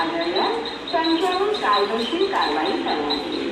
आदळल्यास त्यांच्यावर कायदेशीर कारवाई करण्यात येईल